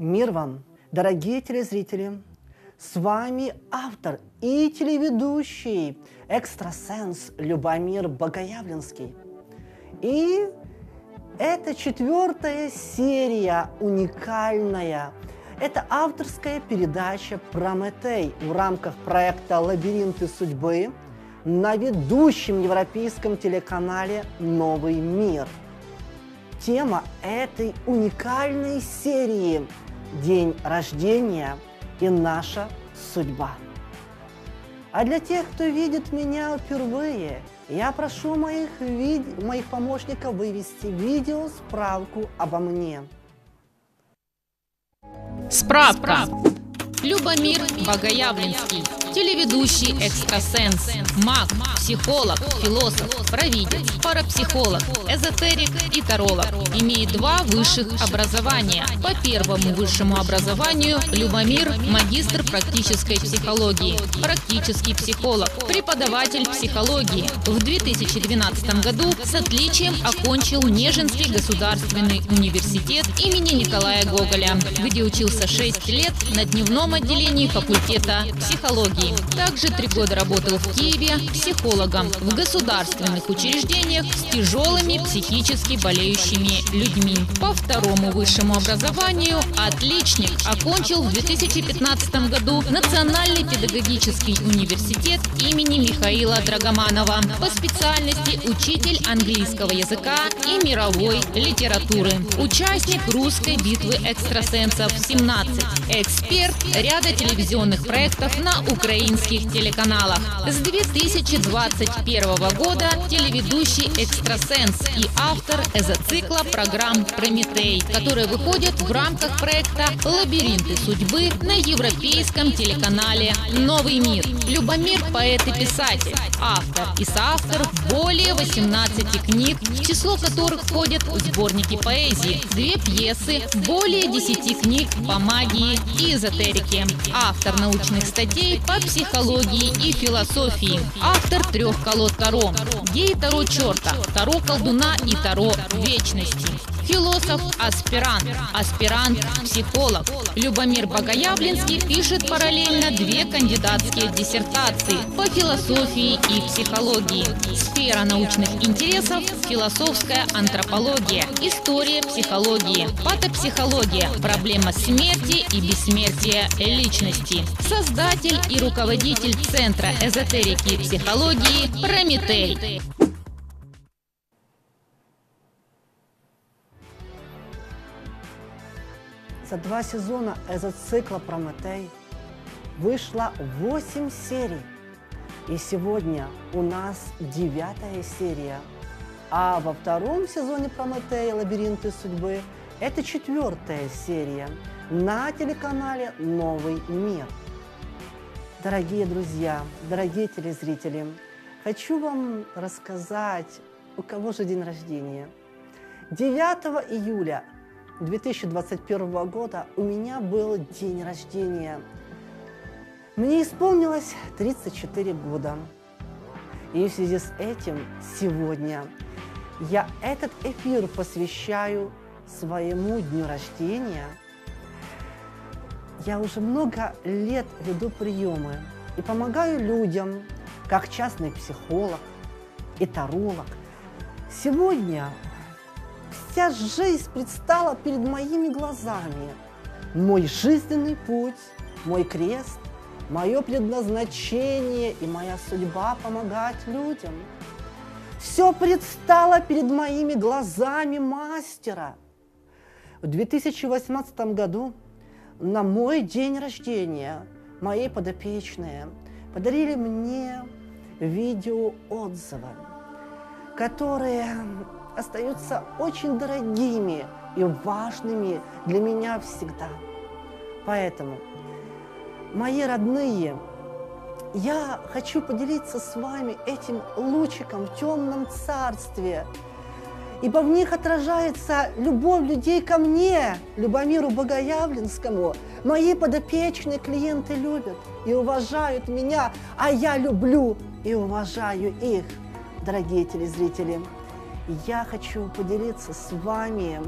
Мир вам, дорогие телезрители! С вами автор и телеведущий, экстрасенс Любомир Богоявленский. И это четвертая серия, уникальная. Это авторская передача «Прометей» в рамках проекта «Лабиринты судьбы» на ведущем европейском телеканале «Новый мир». Тема этой уникальной серии – день рождения и наша судьба. А для тех, кто видит меня впервые, я прошу моих, вид... моих помощников вывести видео справку обо мне. Справка. Любомир Богоявленский. Телеведущий экстрасенс, маг, психолог, философ, провидец, парапсихолог, эзотерик и таролог. Имеет два высших образования. По первому высшему образованию Любомир – магистр практической психологии, практический психолог, преподаватель психологии. В 2012 году с отличием окончил Нежинский государственный университет имени Николая Гоголя, где учился 6 лет на дневном отделении факультета психологии. Также три года работал в Киеве психологом в государственных учреждениях с тяжелыми психически болеющими людьми. По второму высшему образованию отличник окончил в 2015 году Национальный педагогический университет имени Михаила Драгоманова по специальности учитель английского языка и мировой литературы. Участник русской битвы экстрасенсов 17. Эксперт ряда телевизионных проектов на украинских телеканалах. С 2021 года телеведущий «Экстрасенс» и автор эзоцикла программ «Прометей», которые выходят в рамках проекта «Лабиринты судьбы» на европейском телеканале «Новый мир». Любомир – поэт и писатель, автор и соавтор более 18 книг, в число которых входят сборники поэзии, две пьесы, более 10 книг по магии и эзотерике, автор научных статей по психологии и философии. Автор трех колод Таро. Гей Таро Черта, Таро Колдуна и Таро Вечности. Философ-аспирант, аспирант-психолог. Любомир Богоявленский пишет параллельно две кандидатские диссертации по философии и психологии. Сфера научных интересов – философская антропология, история психологии, патопсихология, проблема смерти и бессмертия личности. Создатель и руководитель Центра эзотерики и психологии «Прометей». За два сезона эзоцикла «Прометей» вышло 8 серий. И сегодня у нас девятая серия. А во втором сезоне «Прометея. Лабиринты судьбы» это четвертая серия на телеканале «Новый мир». Дорогие друзья, дорогие телезрители, хочу вам рассказать, у кого же день рождения. 9 июля 2021 года у меня был день рождения. Мне исполнилось 34 года. И в связи с этим сегодня я этот эфир посвящаю своему дню рождения. Я уже много лет веду приемы и помогаю людям, как частный психолог и таролог. Сегодня Вся жизнь предстала перед моими глазами. Мой жизненный путь, мой крест, мое предназначение и моя судьба помогать людям. Все предстало перед моими глазами мастера. В 2018 году на мой день рождения мои подопечные подарили мне видео отзывы, которые остаются очень дорогими и важными для меня всегда. Поэтому, мои родные, я хочу поделиться с вами этим лучиком в темном царстве, ибо в них отражается любовь людей ко мне, Любомиру Богоявленскому. Мои подопечные клиенты любят и уважают меня, а я люблю и уважаю их, дорогие телезрители я хочу поделиться с вами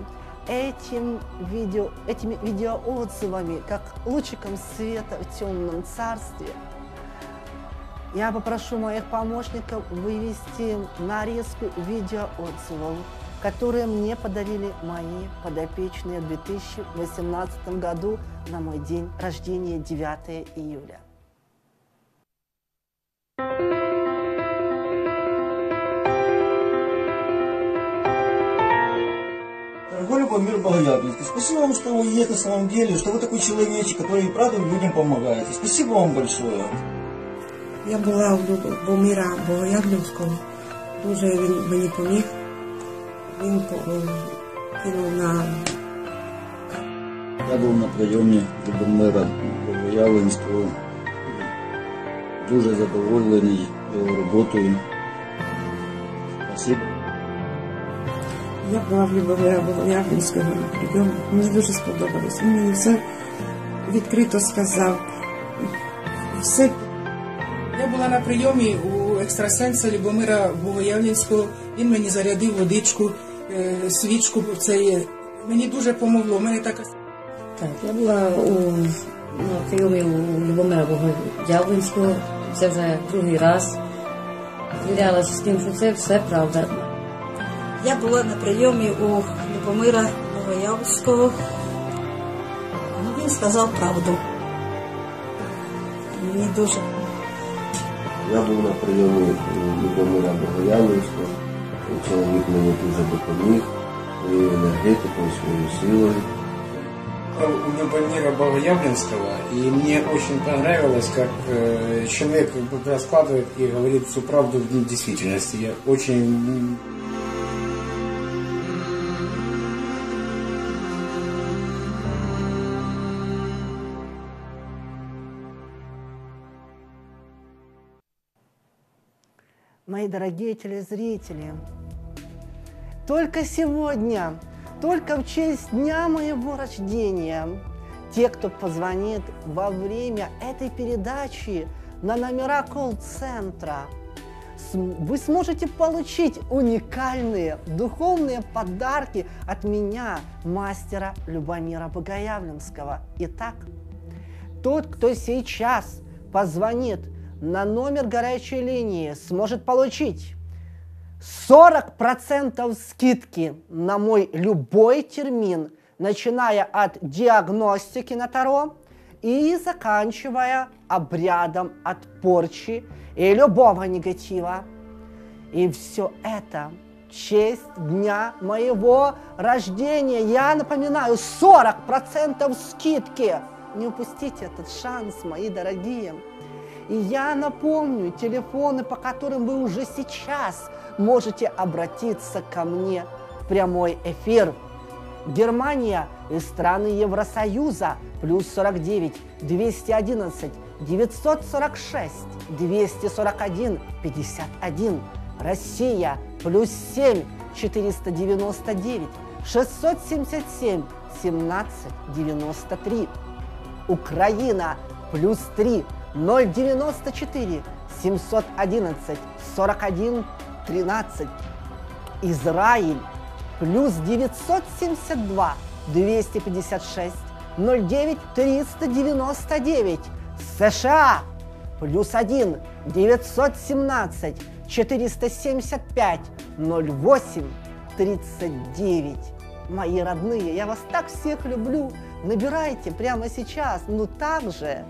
этим видео, этими видеоотзывами, как лучиком света в темном царстве. Я попрошу моих помощников вывести нарезку видеоотзывов, которые мне подарили мои подопечные в 2018 году на мой день рождения 9 июля. Дорогой Любомир Богоявленский, спасибо вам, что вы есть на самом деле, что вы такой человечек, который правда людям помогаете. Спасибо вам большое. Я була у Любомира Богоявленського, дуже він мені поміг. Він кинув на Я був на прийомі Любомира Богоявленського. Дуже задоволений його роботою. Спасибо. Я була в Любомира Богоявленського на прийомі. Мені дуже сподобалось. Він мені все відкрито сказав. Все Я була на прийомі у екстрасенса Любомира Богоявленського. Він мені зарядив водичку, е, свічку. Це є. мені дуже помогло. У мене така Так, я була у, на прийомі у Любомира Богоявленського. Це вже другий раз. Звірялася з тим, що це все правда. Я була на прийомі у Любомира Богоявського. Він сказав правду. Мені дуже Я був на прийомі у Любомира Богоявленського. Чоловік мені дуже допоміг своєю енергетикою, своєю силою. у Любомира Богоявленского, и мне очень понравилось, как э, человек как бы раскладывает и говорит всю правду в действительности. Я очень Мои дорогие телезрители, только сегодня, только в честь дня моего рождения, те, кто позвонит во время этой передачи на номера колл-центра, вы сможете получить уникальные духовные подарки от меня, мастера Любомира Богоявленского. Итак, тот, кто сейчас позвонит на номер горячей линии, сможет получить 40% скидки на мой любой термин, начиная от диагностики на Таро и заканчивая обрядом от порчи и любого негатива. И все это в честь дня моего рождения. Я напоминаю, 40% скидки. Не упустите этот шанс, мои дорогие. И я напомню телефоны, по которым вы уже сейчас можете обратиться ко мне в прямой эфир. Германия и страны Евросоюза плюс 49 211 946 241 51. Россия плюс 7 499 677 17 93. Украина плюс 3 094 711 41 13. Израиль плюс 972 256 09 399. США плюс 1 917 475 08 39. Мои родные, я вас так всех люблю. Набирайте прямо сейчас. Ну так же.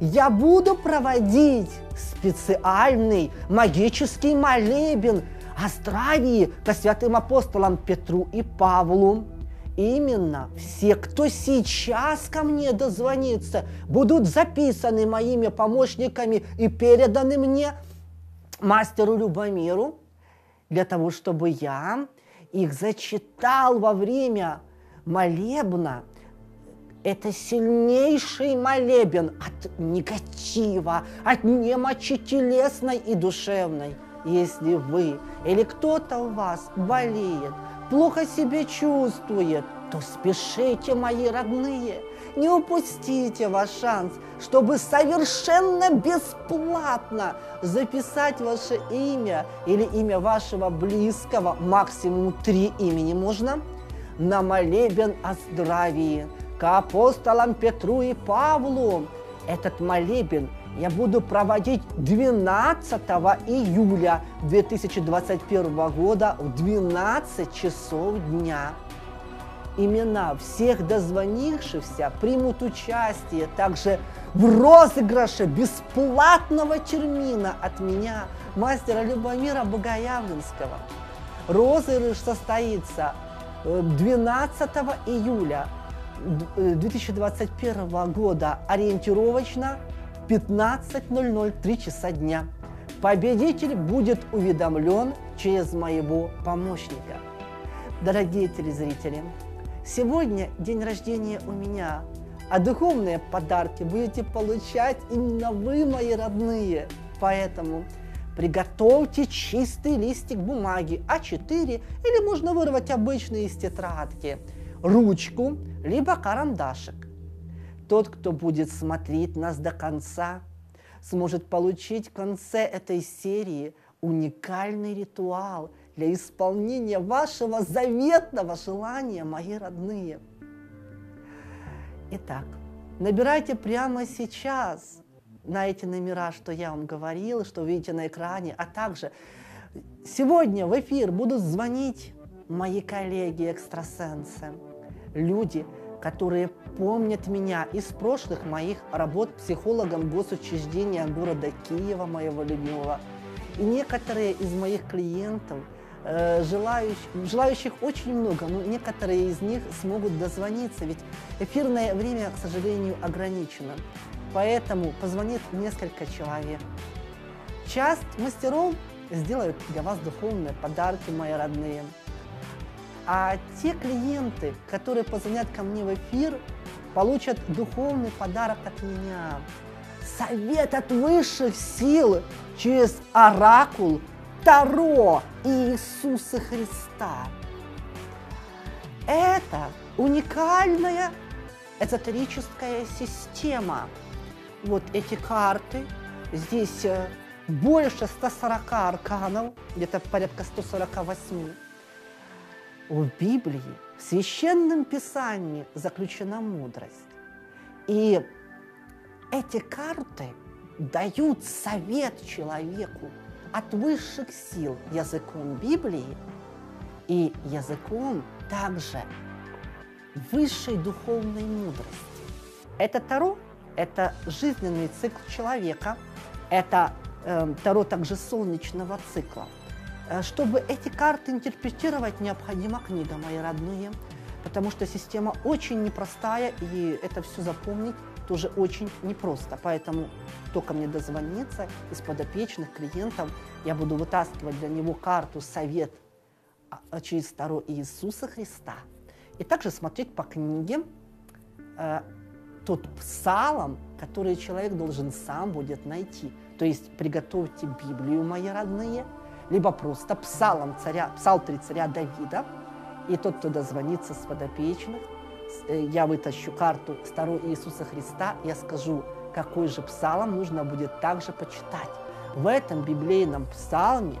Я буду проводить специальный магический молебен о здравии ко святым апостолам Петру и Павлу. Именно все, кто сейчас ко мне дозвонится, будут записаны моими помощниками и переданы мне мастеру Любомиру, для того, чтобы я их зачитал во время молебна. Это сильнейший молебен от негатива, от немочи телесной и душевной. Если вы или кто-то у вас болеет, плохо себя чувствует, то спешите, мои родные, не упустите ваш шанс, чтобы совершенно бесплатно записать ваше имя или имя вашего близкого, максимум три имени можно, на молебен о здравии к апостолам Петру и Павлу. Этот молебен я буду проводить 12 июля 2021 года в 12 часов дня. Имена всех дозвонившихся примут участие также в розыгрыше бесплатного термина от меня, мастера Любомира Богоявленского. Розыгрыш состоится 12 э, июля 2021 э, года ориентировочно 15.00, 3 часа дня. Победитель будет уведомлен через моего помощника. Дорогие телезрители, сегодня день рождения у меня, а духовные подарки будете получать именно вы, мои родные. Поэтому приготовьте чистый листик бумаги А4 или можно вырвать обычные из тетрадки, ручку, либо карандашик. Тот, кто будет смотреть нас до конца, сможет получить в конце этой серии уникальный ритуал для исполнения вашего заветного желания, мои родные. Итак, набирайте прямо сейчас на эти номера, что я вам говорила, что видите на экране, а также сегодня в эфир будут звонить мои коллеги-экстрасенсы, люди, которые помнят меня из прошлых моих работ психологом госучреждения города Киева, моего любимого. И некоторые из моих клиентов, э, желающих, желающих очень много, но некоторые из них смогут дозвониться, ведь эфирное время, к сожалению, ограничено. Поэтому позвонит несколько человек. Часть мастеров сделают для вас духовные подарки, мои родные. А те клиенты, которые позвонят ко мне в эфир, получат духовный подарок от меня. Совет от высших сил через оракул Таро Иисуса Христа. Это уникальная эзотерическая система. Вот эти карты. Здесь э, больше 140 арканов, где-то порядка 148 в Библии, в Священном Писании заключена мудрость. И эти карты дают совет человеку от высших сил языком Библии и языком также высшей духовной мудрости. Это Таро – это жизненный цикл человека, это э, Таро также солнечного цикла – чтобы эти карты интерпретировать, необходима книга, мои родные, потому что система очень непростая, и это все запомнить тоже очень непросто. Поэтому кто ко мне дозвонится из подопечных клиентов, я буду вытаскивать для него карту «Совет а, через второго Иисуса Христа». И также смотреть по книге э, тот псалом, который человек должен сам будет найти. То есть приготовьте Библию, мои родные – либо просто псалом царя, псалтырь царя Давида, и тот, кто дозвонится с подопечных, э, я вытащу карту Старого Иисуса Христа, я скажу, какой же псалом нужно будет также почитать. В этом библейном псалме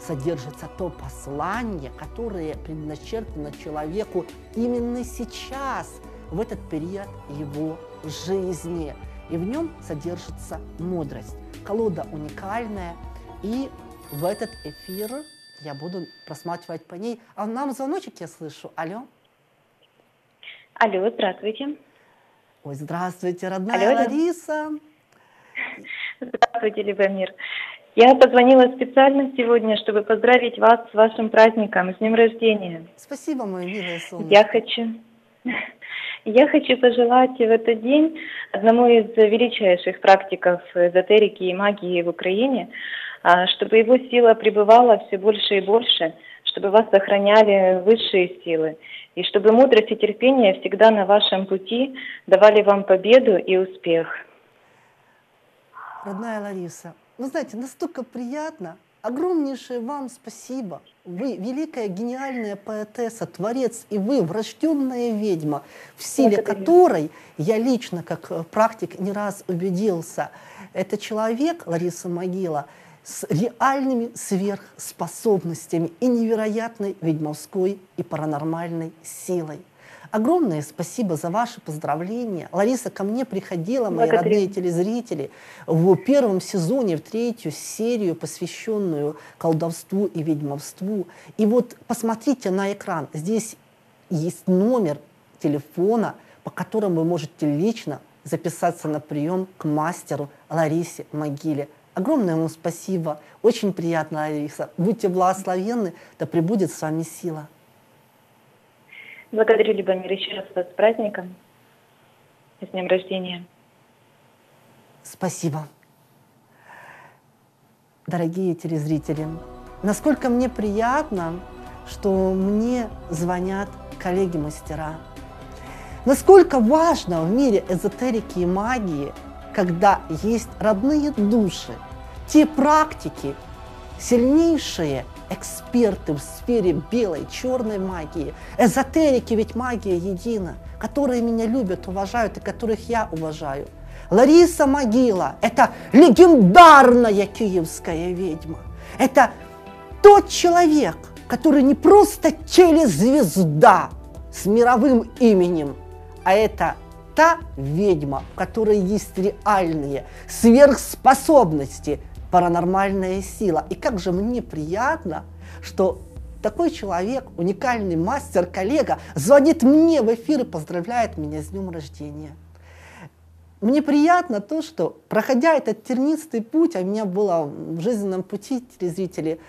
содержится то послание, которое предначертано человеку именно сейчас, в этот период его жизни. И в нем содержится мудрость. Колода уникальная, и в этот эфир я буду просматривать по ней. А нам звоночек я слышу. Алло. Алло, здравствуйте. Ой, здравствуйте, родная алло, Лариса. Здравствуйте, Любомир. Я позвонила специально сегодня, чтобы поздравить вас с вашим праздником, с днем рождения. Спасибо, мое милое солнце. Я хочу, я хочу пожелать в этот день одному из величайших практиков эзотерики и магии в Украине – чтобы его сила пребывала все больше и больше, чтобы вас сохраняли высшие силы, и чтобы мудрость и терпение всегда на вашем пути давали вам победу и успех. Родная Лариса, вы знаете, настолько приятно. Огромнейшее вам спасибо. Вы великая, гениальная поэтесса, творец, и вы врожденная ведьма, в силе Благодарю. которой я лично, как практик, не раз убедился. Это человек, Лариса Могила, с реальными сверхспособностями и невероятной ведьмовской и паранормальной силой. Огромное спасибо за ваши поздравления. Лариса, ко мне приходила, мои Благодарю. родные телезрители, в первом сезоне, в третью серию, посвященную колдовству и ведьмовству. И вот посмотрите на экран. Здесь есть номер телефона, по которому вы можете лично записаться на прием к мастеру Ларисе Могиле. Огромное вам спасибо. Очень приятно, Лариса. Будьте благословенны, да пребудет с вами сила. Благодарю, Любомир, еще раз вас с праздником. И С днем рождения. Спасибо. Дорогие телезрители, насколько мне приятно, что мне звонят коллеги-мастера. Насколько важно в мире эзотерики и магии, когда есть родные души, те практики, сильнейшие эксперты в сфере белой, черной магии, эзотерики, ведь магия едина, которые меня любят, уважают и которых я уважаю. Лариса Могила – это легендарная киевская ведьма. Это тот человек, который не просто телезвезда с мировым именем, а это та ведьма, у которой есть реальные сверхспособности, паранормальная сила. И как же мне приятно, что такой человек, уникальный мастер, коллега, звонит мне в эфир и поздравляет меня с днем рождения. Мне приятно то, что, проходя этот тернистый путь, а у меня было в жизненном пути, телезрители,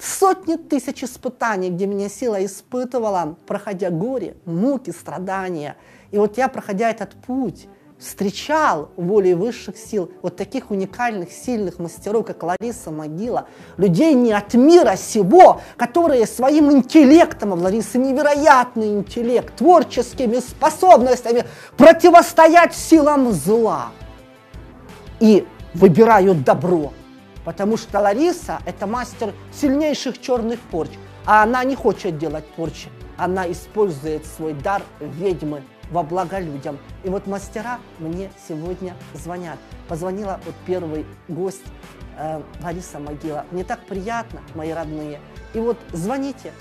сотни тысяч испытаний, где меня сила испытывала, проходя горе, муки, страдания. И вот я, проходя этот путь, встречал волей высших сил вот таких уникальных, сильных мастеров, как Лариса Могила, людей не от мира сего, которые своим интеллектом, а у Ларисы невероятный интеллект, творческими способностями противостоять силам зла и выбирают добро. Потому что Лариса – это мастер сильнейших черных порч, а она не хочет делать порчи, она использует свой дар ведьмы во благо людям. И вот мастера мне сегодня звонят. Позвонила вот первый гость э, Лариса Могила. Мне так приятно, мои родные. И вот звоните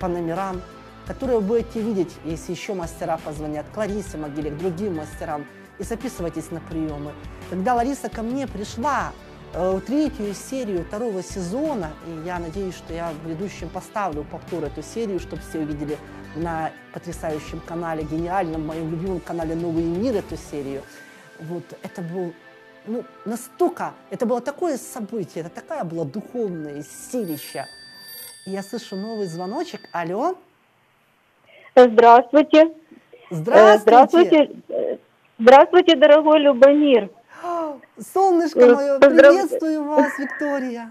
по номерам, которые вы будете видеть, если еще мастера позвонят, к Ларисе Могиле, к другим мастерам, и записывайтесь на приемы. Когда Лариса ко мне пришла, э, в третью серию второго сезона, и я надеюсь, что я в ведущем поставлю повтор эту серию, чтобы все увидели на потрясающем канале, гениальном, моем любимом канале «Новый мир» эту серию. Вот это был, ну, настолько, это было такое событие, это такая была духовная силища. И я слышу новый звоночек. Алло, Здравствуйте. здравствуйте. Э, Здравствуйте. Э, Здравствуйте, дорогой Любомир. Солнышко мое, поздрав- приветствую вас, Виктория.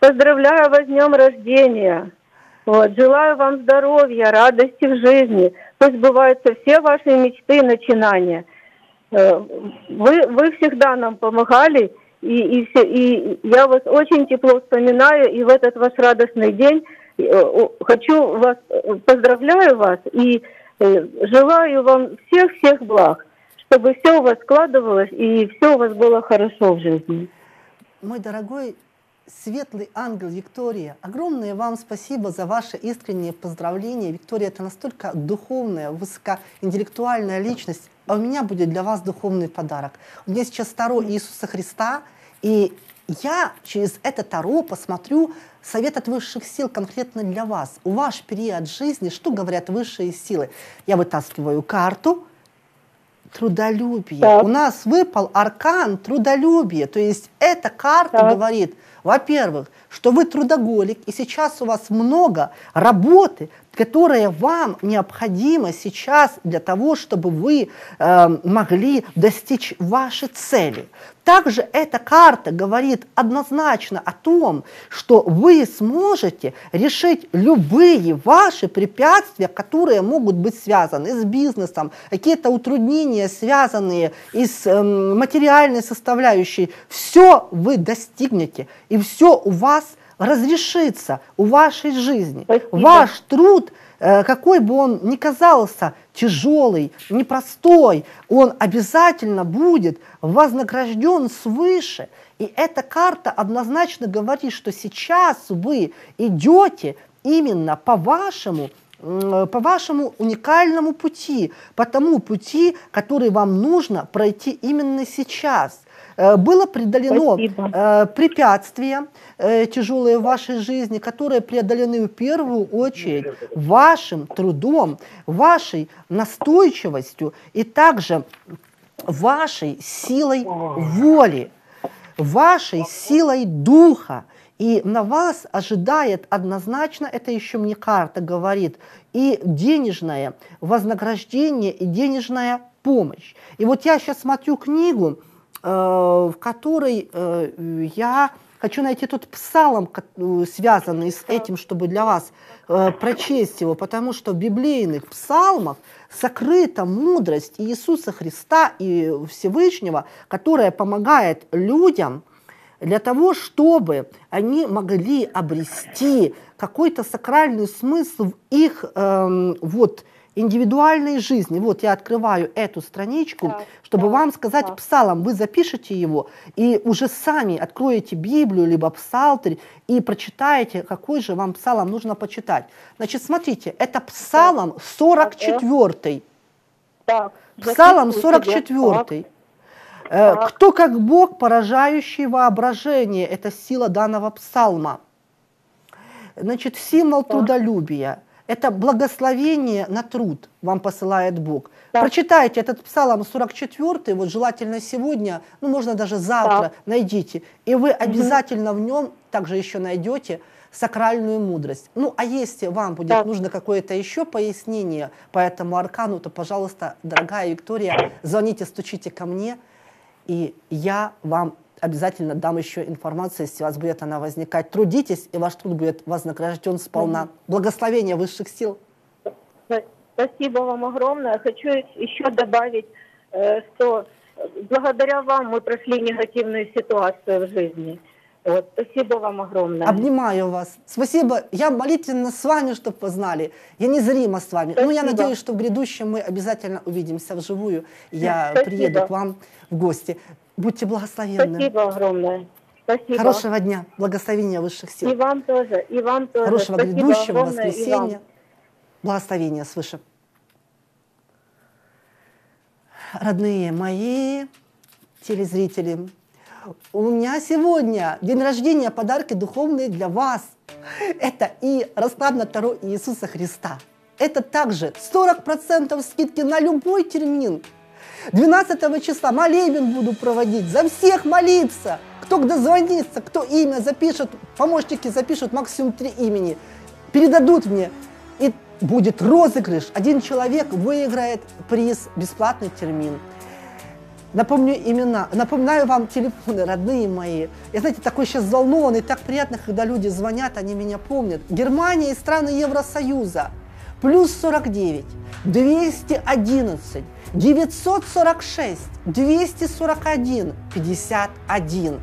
Поздравляю вас с днем рождения. Вот, желаю вам здоровья, радости в жизни. Пусть сбываются все ваши мечты и начинания. Э, Вы, вы всегда нам помогали, и, и, все, и я вас очень тепло вспоминаю, и в этот ваш радостный день э, хочу вас, э, поздравляю вас и желаю вам всех-всех благ, чтобы все у вас складывалось и все у вас было хорошо в жизни. Мой дорогой светлый ангел Виктория, огромное вам спасибо за ваше искреннее поздравление. Виктория, это настолько духовная, высокоинтеллектуальная личность, а у меня будет для вас духовный подарок. У меня сейчас Таро Иисуса Христа, и я через это Таро посмотрю совет от высших сил конкретно для вас. У ваш период жизни, что говорят высшие силы? Я вытаскиваю карту, трудолюбие. Так. У нас выпал аркан трудолюбие. То есть эта карта Так. говорит, во-первых, что вы трудоголик, и сейчас у вас много работы, которая вам необходима сейчас для того, чтобы вы э, могли достичь вашей цели. Также эта карта говорит однозначно о том, что вы сможете решить любые ваши препятствия, которые могут быть связаны с бизнесом, какие-то утруднения, связанные и с эм, материальной составляющей. Все вы достигнете, и все у вас разрешится у вашей жизни. Спасибо. Ваш труд э, какой бы он ни казался тяжелый, непростой, он обязательно будет вознагражден свыше. И эта карта однозначно говорит, что сейчас вы идете именно по вашему по вашему уникальному пути, по тому пути, который вам нужно пройти именно сейчас. Э, было преодолено Спасибо. Э, препятствия э, тяжелые в вашей жизни, которые преодолены в первую очередь вашим трудом, вашей настойчивостью и также вашей силой воли, вашей силой духа. И на вас ожидает однозначно, это еще мне карта говорит, и денежное вознаграждение, и денежная помощь. И вот я сейчас смотрю книгу, в которой э, я хочу найти тот псалом, э, связанный с этим, чтобы для вас прочесть его, потому что в библейных псалмах сокрыта мудрость Иисуса Христа и Всевышнего, которая помогает людям – для того, чтобы они могли обрести какой-то сакральный смысл в их эм, вот, индивидуальной жизни. Вот я открываю эту страничку, так, чтобы так, вам сказать так. псалом. Вы запишете его и уже сами откроете Библию, либо псалтырь и прочитаете, какой же вам псалом нужно почитать. Значит, смотрите, это псалом 44. Так, псалом 44. Э, кто как Бог, поражающий воображение, это сила данного псалма. Значит, символ трудолюбия. Это благословение на труд вам посылает Бог. Да. Прочитайте этот псалом 44, вот желательно сегодня, ну можно даже завтра, да. найдите. И вы обязательно угу. в нем также еще найдете сакральную мудрость. Ну, а если вам будет да. нужно какое-то еще пояснение по этому аркану, то, пожалуйста, дорогая Виктория, звоните, стучите ко мне – и я вам обязательно дам еще информацию, если у вас будет она возникать. Трудитесь, и ваш труд будет вознагражден сполна. Благословение высших сил. Спасибо вам огромное. Хочу еще добавить, э, что благодаря вам мы прошли негативную ситуацию в жизни. Вот, спасибо вам огромное. Обнимаю вас. Спасибо. Я молитвенно с вами, чтобы познали. Я незримо с вами. Спасибо. Ну, я надеюсь, что в грядущем мы обязательно увидимся вживую. Я спасибо. приеду к вам в гости. Будьте благословенны. Спасибо огромное. Спасибо. Хорошего дня. Благословения высших сил. И вам тоже. И вам тоже. Хорошего Спасибо грядущего воскресенья. Благословения свыше. Родные мои телезрители, у меня сегодня день рождения, подарки духовные для вас. Это и расклад на Таро Иисуса Христа. Это также 40% скидки на любой термин. 12 числа молебен буду проводить, за всех молиться. Кто дозвонится, кто имя запишет, помощники запишут максимум три имени, передадут мне. И будет розыгрыш. Один человек выиграет приз бесплатный термин. Напомню имена, напоминаю вам телефоны, родные мои. Я, знаете, такой сейчас взволнованный, так приятно, когда люди звонят, они меня помнят. Германия и страны Евросоюза. Плюс 49, 211, 946, 241, 51.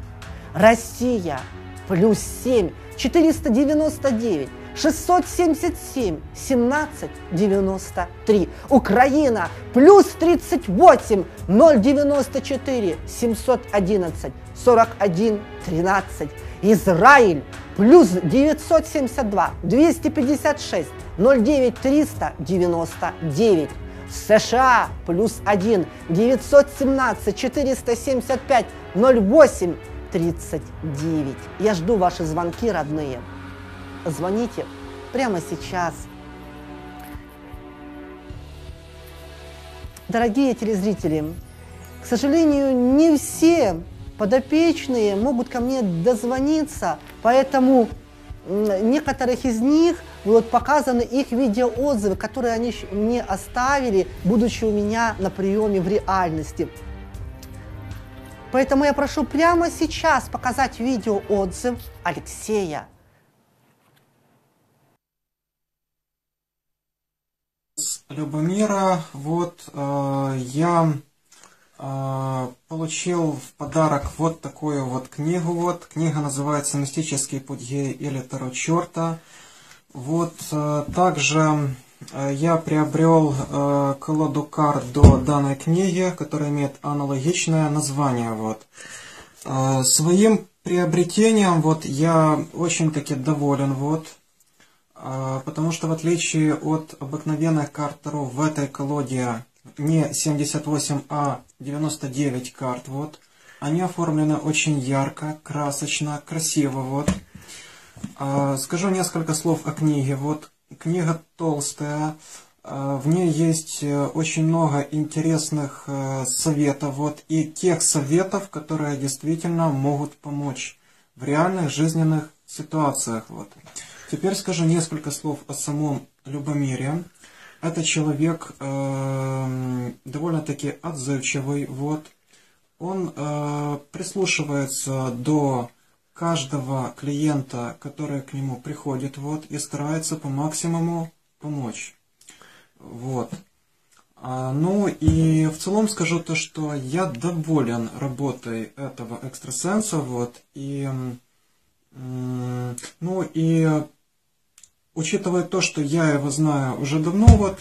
Россия. Плюс 7, 499, 677 17 93. Украина плюс 38 094 711 41 13. Израиль плюс 972 256 09 399. США плюс 1 917 475 08 39. Я жду ваши звонки, родные звоните прямо сейчас. Дорогие телезрители, к сожалению, не все подопечные могут ко мне дозвониться, поэтому некоторых из них вот показаны их видеоотзывы, которые они мне оставили, будучи у меня на приеме в реальности. Поэтому я прошу прямо сейчас показать видеоотзыв Алексея. Любомира, вот э, я получил в подарок вот такую вот книгу. Вот книга называется "Мистический путь гея или Таро черта». Вот э, также э, я приобрел э, колоду карт до данной книги, которая имеет аналогичное название. Вот. Своим приобретением вот я очень-таки доволен. Вот. Потому что в отличие от обыкновенных карт Таро в этой колоде не 78, а 99 карт. Вот. Они оформлены очень ярко, красочно, красиво. Вот. А, скажу несколько слов о книге. Вот книга толстая, а, в ней есть э, очень много интересных э, советов, вот, и тех советов, которые действительно могут помочь в реальных жизненных ситуациях. Вот. Теперь скажу несколько слов о самом Любомире. Это человек э, довольно-таки отзывчивый, вот. Он э, прислушивается до каждого клиента, который к нему приходит, вот, и старается по максимуму помочь. Вот. А, ну и в целом скажу то, что я доволен работой этого экстрасенса, вот, и, ну и учитывая то, что я его знаю уже давно, вот,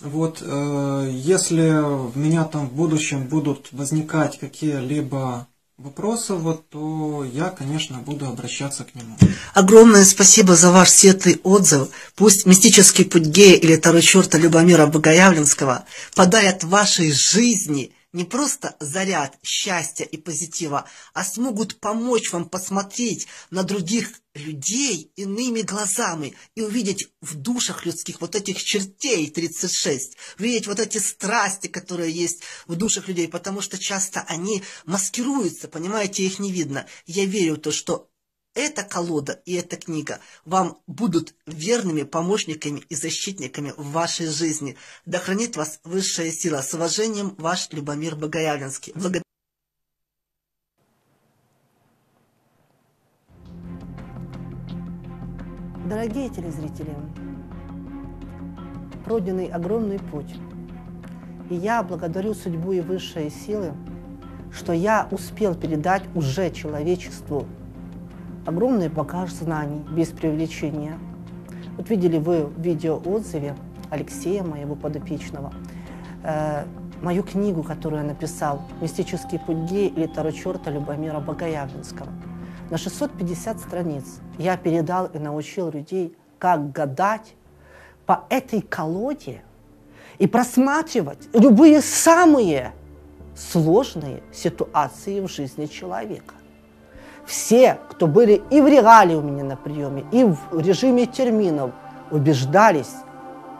вот, э, если в меня там в будущем будут возникать какие-либо вопросы, вот, то я, конечно, буду обращаться к нему. Огромное спасибо за ваш светлый отзыв. Пусть мистический путь гея или второй черта Любомира Богоявленского подарят вашей жизни не просто заряд счастья и позитива, а смогут помочь вам посмотреть на других людей иными глазами и увидеть в душах людских вот этих чертей 36, увидеть вот эти страсти, которые есть в душах людей, потому что часто они маскируются, понимаете, их не видно. Я верю в то, что эта колода и эта книга вам будут верными помощниками и защитниками в вашей жизни. Да хранит вас высшая сила. С уважением, ваш Любомир Богоявленский. Благодарю. Дорогие телезрители, пройденный огромный путь. И я благодарю судьбу и высшие силы, что я успел передать уже человечеству огромный багаж знаний без привлечения. Вот видели вы в видеоотзыве Алексея, моего подопечного, э, мою книгу, которую я написал «Мистический путь гея» или «Таро черта» Любомира Богоявленского. На 650 страниц я передал и научил людей, как гадать по этой колоде и просматривать любые самые сложные ситуации в жизни человека все, кто были и в реале у меня на приеме, и в режиме терминов, убеждались,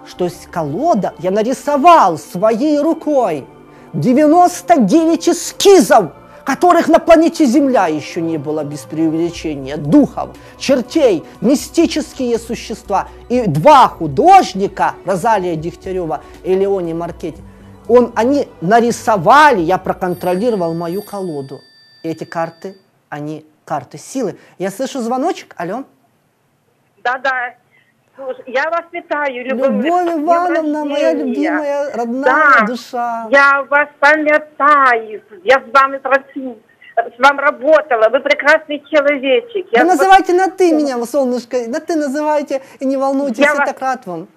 что колода я нарисовал своей рукой 99 эскизов, которых на планете Земля еще не было без преувеличения, духов, чертей, мистические существа. И два художника, Розалия Дегтярева и Леони Маркетти, он, они нарисовали, я проконтролировал мою колоду. И эти карты, они карты силы. Я слышу звоночек. Алло. Да-да. Я вас вітаю, Любовь, Любовь Ивановна, моя любимая, родная да, душа. Я вас пам'ятаю, я с вами працюю, с вами работала, вы прекрасный человечек. Вы называйте вас... на ты меня, солнышко, на ты называйте и не волнуйтесь, я, я вас... так рад вам.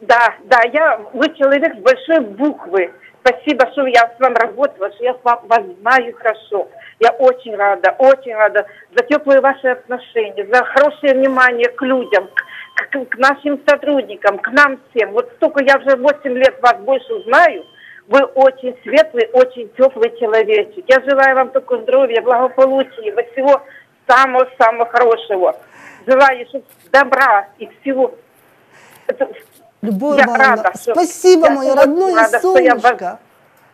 Да, да, я, вы человек с большой буквы. Спасибо, что я с вами работала, что я вас знаю хорошо. Я очень рада, очень рада за теплые ваши отношения, за хорошее внимание к людям, к, к, к нашим сотрудникам, к нам всем. Вот столько я уже 8 лет вас больше знаю. Вы очень светлый, очень теплый человечек. Я желаю вам только здоровья, благополучия, всего самого-самого хорошего. Желаю чтобы добра и всего. Любовь рада, спасибо, что, мое родное рада, солнышко.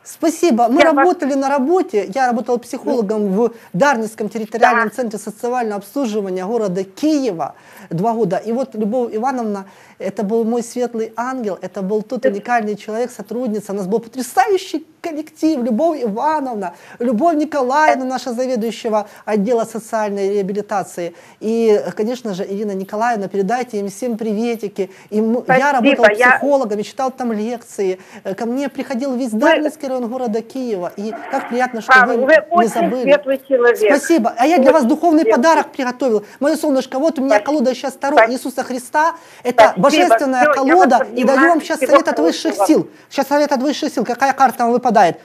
Спасибо. Мы я работали вас... на работе. Я работала психологом в Дарницком территориальном да. центре социального обслуживания города Киева два года. И вот Любовь Ивановна, это был мой светлый ангел, это был тот уникальный человек, сотрудница. У нас был потрясающий коллектив. Любовь Ивановна, Любовь Николаевна, наша заведующего отдела социальной реабилитации. И, конечно же, Ирина Николаевна, передайте им всем приветики. И я работала психологом, я читал там лекции. Ко мне приходил весь Дарницкий район города Киева. И как приятно, что Павел, вы, вы не забыли. светлый человек. Спасибо. А я для вас духовный светлый. подарок приготовил. Мое солнышко, вот у меня колода сейчас Таро Иисуса Христа. Это Спасибо. божественная Всё, я колода. И даю вам сейчас Всего совет от высших хорошего. сил. Сейчас совет от высших сил. Какая карта вам выпадает?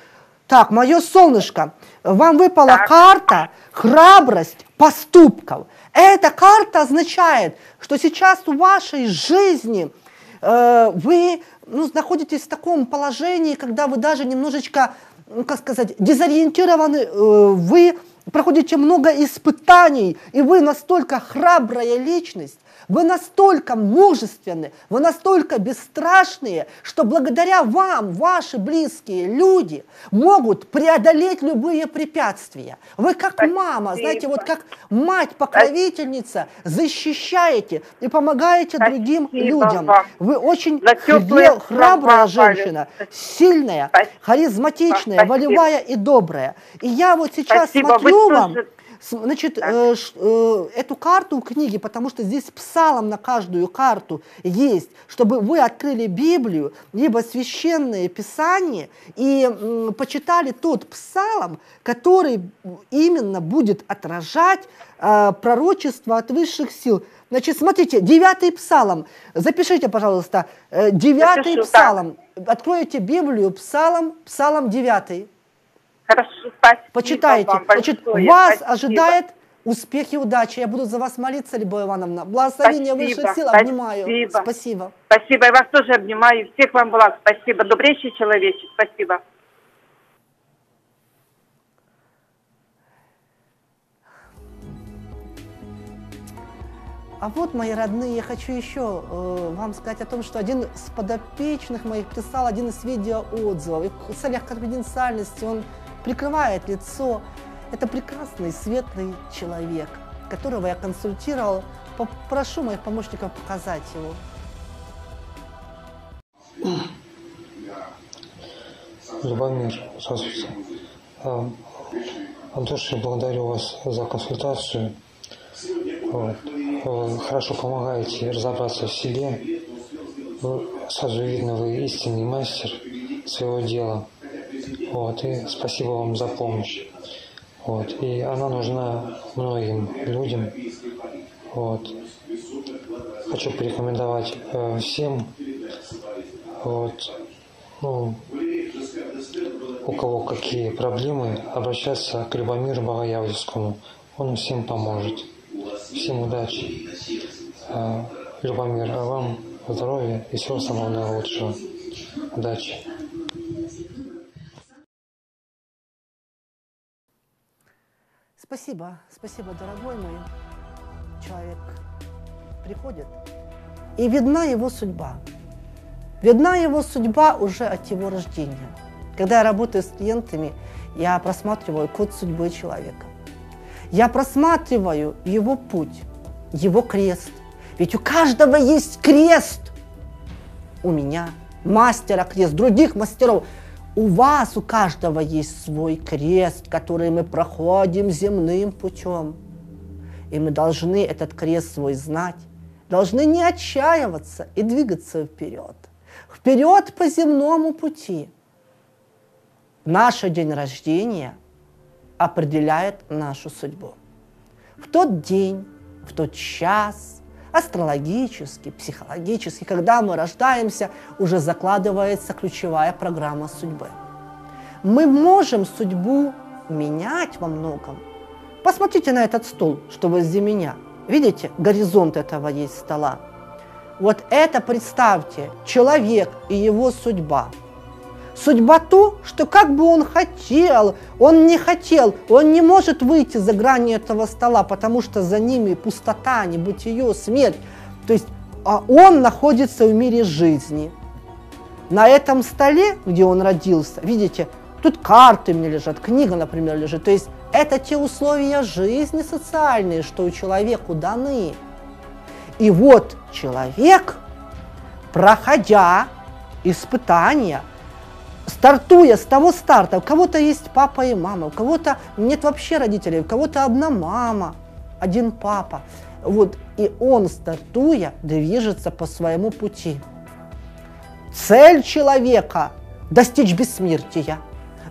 Так, мое солнышко, вам выпала карта храбрость поступков. Эта карта означает, что сейчас в вашей жизни э, вы ну, находитесь в таком положении, когда вы даже немножечко, ну, как сказать, дезориентированы, э, вы проходите много испытаний, и вы настолько храбрая личность, вы настолько мужественны, вы настолько бесстрашные, что благодаря вам ваши близкие люди могут преодолеть любые препятствия. Вы как мама, знаете, вот как мать-покровительница защищаете и помогаете другим людям. вам Вы очень за теплые хре- храбрая женщина, сильная, харизматичная, Спасибо. волевая и добрая. И я вот сейчас Спасибо, смотрю вам, тоже- Значит, э, э, эту карту в книге, потому что здесь псалом на каждую карту есть, чтобы вы открыли Библию, либо священное Писание и м, почитали тот псалом, который именно будет отражать э, пророчество от высших сил. Значит, смотрите, девятый псалом. Запишите, пожалуйста, э, девятый псалом. Откройте Библию, псалом, псалом девятый. Хорошо, спасибо Почитайте. вам Значит, вас спасибо. ожидает успех и удачи. Я буду за вас молиться, Любовь Ивановна. Благословение Спасибо, высших сил. спасибо. Обнимаю. Спасибо. Спасибо, я вас тоже обнимаю. Всех вам благ. Спасибо. Добрейший человечек. Спасибо. А вот, мои родные, я хочу еще э, вам сказать о том, что один из подопечных моих прислал один из видеоотзывов. И в целях конфиденциальности он прикрывает лицо. Это прекрасный, светлый человек, которого я консультировал. Попрошу моих помощников показать его. Любомир, здравствуйте. А, От души благодарю вас за консультацию. Вот. Хорошо помогаете разобраться в себе. Сразу видно, вы истинный мастер своего дела. Вот. И спасибо вам за помощь. Вот. И она нужна многим людям. Вот. Хочу порекомендовать э, всем. Вот. Ну, у кого какие проблемы, обращаться к Любомиру Богоявленскому. Он всем поможет. Всем удачи. А, Любомир, а вам здоровья и всего самого наилучшего. Удачи. Спасибо, спасибо, дорогой мой. Человек приходит, и видна его судьба. Видна его судьба уже от его рождения. Когда я работаю с клиентами, я просматриваю код судьбы человека. Я просматриваю его путь, его крест. Ведь у каждого есть крест. У меня мастера крест, других мастеров. У вас, у каждого есть свой крест, который мы проходим земным путем. И мы должны этот крест свой знать, должны не отчаиваться и двигаться вперед. Вперед по земному пути. Наш день рождения определяет нашу судьбу. В тот день, в тот час, астрологически, психологически, когда мы рождаемся, уже закладывается ключевая программа судьбы. Мы можем судьбу менять во многом. Посмотрите на этот стол, что возле меня. Видите, горизонт этого есть стола. Вот это представьте, человек и его судьба. Судьба то, что как бы он хотел, он не хотел, он не может выйти за грани этого стола, потому что за ними пустота, небытие, смерть. То есть а он находится в мире жизни. На этом столе, где он родился, видите, тут карты мне лежат, книга, например, лежит. То есть это те условия жизни социальные, что у человеку даны. И вот человек, проходя испытания, стартуя с того старта, у кого-то есть папа и мама, у кого-то нет вообще родителей, у кого-то одна мама, один папа. Вот, и он, стартуя, движется по своему пути. Цель человека – достичь бессмертия.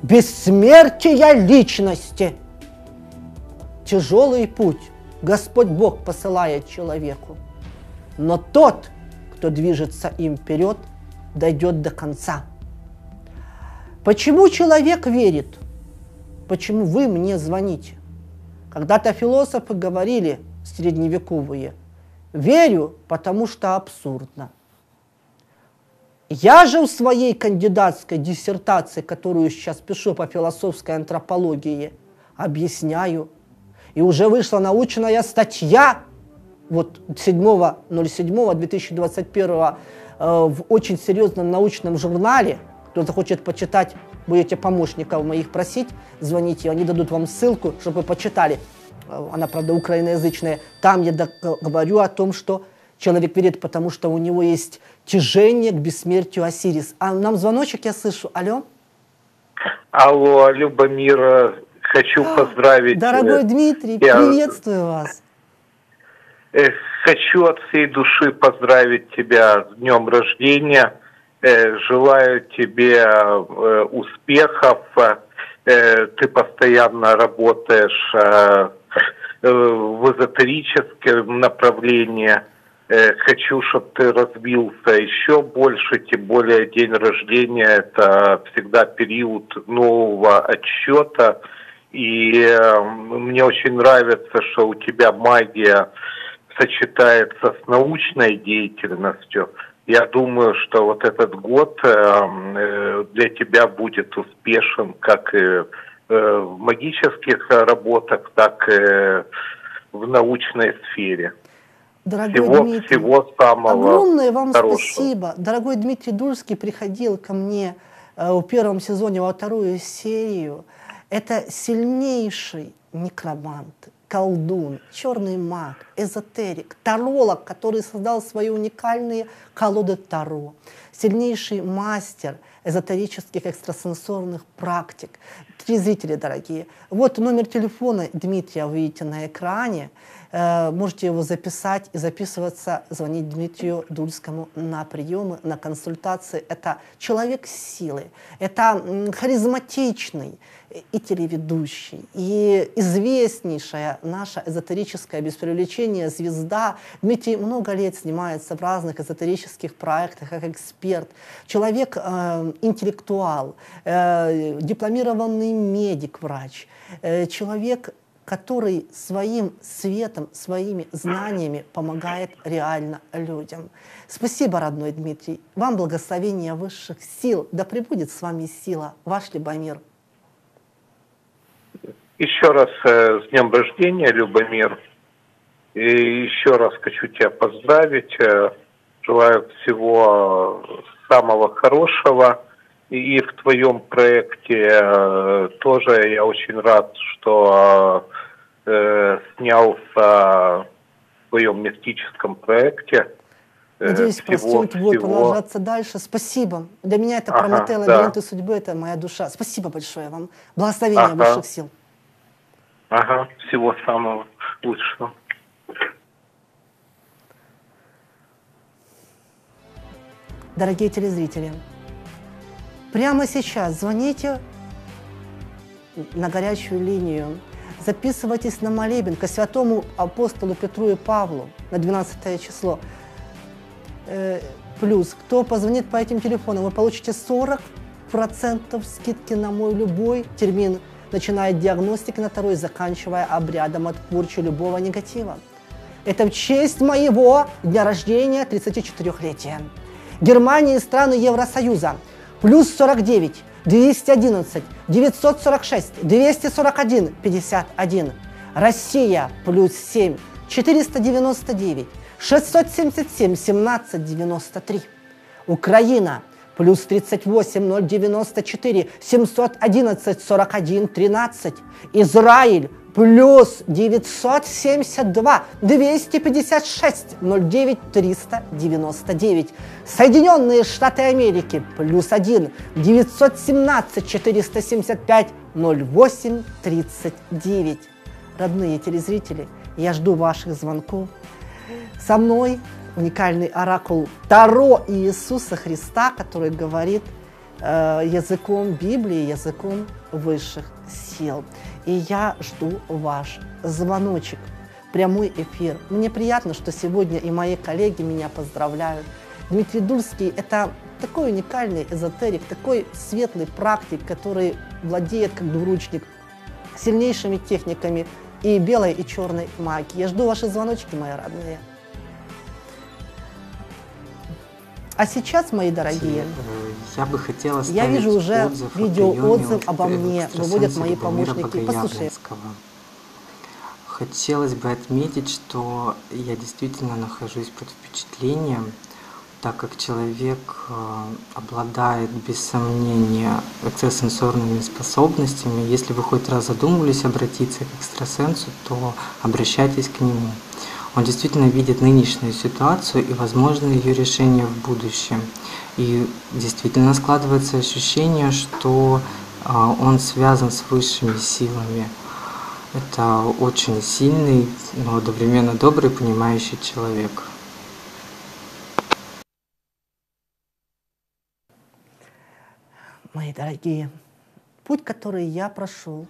бессмертия личности. Тяжелый путь Господь Бог посылает человеку, но тот, кто движется им вперед, дойдет до конца. Почему человек верит? Почему вы мне звоните? Когда-то философы говорили, средневековые, верю, потому что абсурдно. Я же в своей кандидатской диссертации, которую сейчас пишу по философской антропологии, объясняю. И уже вышла научная статья вот 7.07.2021 э, в очень серьезном научном журнале. Кто захочет почитать, будете помощников моих просить, звоните, они дадут вам ссылку, чтобы вы почитали. Э, она, правда, украиноязычная. Там я говорю о том, что человек верит, потому что у него есть тяжение к бессмертию Осирис. А нам звоночек я слышу. Алло? Алло, Любомира, хочу поздравить. Дорогой Дмитрий, я... приветствую вас. Хочу от всей души поздравить тебя с днем рождения. Желаю тебе успехов. Ты постоянно работаешь в эзотерическом направлении. Хочу, чтобы ты развился еще больше, тем более день рождения – это всегда период нового отсчета. И мне очень нравится, что у тебя магия сочетается с научной деятельностью. Я думаю, что вот этот год для тебя будет успешен как и в магических работах, так и в научной сфере. Дорогой всего, Дмитрий, всего самого огромное вам хорошего. спасибо. Дорогой Дмитрий Дульский приходил ко мне э, в первом сезоне во вторую серию. Это сильнейший некромант, колдун, черный маг, эзотерик, таролог, который создал свои уникальные колоды Таро, сильнейший мастер эзотерических экстрасенсорных практик. Телезрители дорогие, вот номер телефона Дмитрия вы видите на экране. Э, можете его записать и записываться, звонить Дмитрию Дульскому на приемы, на консультации. Это человек силы, это харизматичный и телеведущий, и известнейшая наша эзотерическая без привлечения звезда. Дмитрий много лет снимается в разных эзотерических проектах как эксперт. Человек э, интеллектуал, э, дипломированный медик, врач, э, человек который своим светом, своими знаниями помогает реально людям. Спасибо, родной Дмитрий. Вам благословение высших сил. Да пребудет с вами сила. Ваш Любомир. Еще раз э, с днем рождения, Любомир. И еще раз хочу тебя поздравить. Э, желаю всего самого хорошего. И в твоем проекте э, тоже я очень рад, что э, снялся в своем мистическом проекте. Э, Надеюсь, всего, будет всего... продолжаться дальше. Спасибо. Для меня это ага, Прометей, лабиринты да. судьбы, это моя душа. Спасибо большое вам. Благословения ага. высших сил. Ага, всего самого лучшего. Дорогие телезрители, Прямо сейчас звоните на горячую линию, записывайтесь на молебен ко святому апостолу Петру и Павлу на 12 число. Э, плюс, кто позвонит по этим телефонам, вы получите 40% скидки на мой любой термин, начиная от диагностики на второй, заканчивая обрядом от порчи любого негатива. Это в честь моего дня рождения 34-летия. Германия и страны Евросоюза – плюс 49, 211, 946, 241, 51. Россия плюс 7, 499, 677, 17, 93. Украина плюс 38, 094, 711, 41, 13. Израиль плюс 972 256 09 399. Соединенные Штаты Америки плюс 1 917 475 08 39. Родные телезрители, я жду ваших звонков. Со мной уникальный оракул Таро Иисуса Христа, который говорит, э, языком Библии, языком высших сил. И я жду ваш звоночек, прямой эфир. Мне приятно, что сегодня и мои коллеги меня поздравляют. Дмитрий Дульский – это такой уникальный эзотерик, такой светлый практик, который владеет как двуручник сильнейшими техниками и белой, и черной магии. Я жду ваши звоночки, мои родные. А сейчас, мои дорогие, я бы хотела я вижу уже отзыв видеоотзыв обо мне, выводят мои помощники. Послушай. Хотелось бы отметить, что я действительно нахожусь под впечатлением так как человек э, обладает без сомнения экстрасенсорными способностями, если вы хоть раз задумывались обратиться к экстрасенсу, то обращайтесь к нему. Он действительно видит нынешнюю ситуацию и возможно ее решение в будущем. И действительно складывается ощущение, что э, он связан с высшими силами. Это очень сильный, но одновременно добрый, понимающий человек. мои дорогие, путь, который я прошел,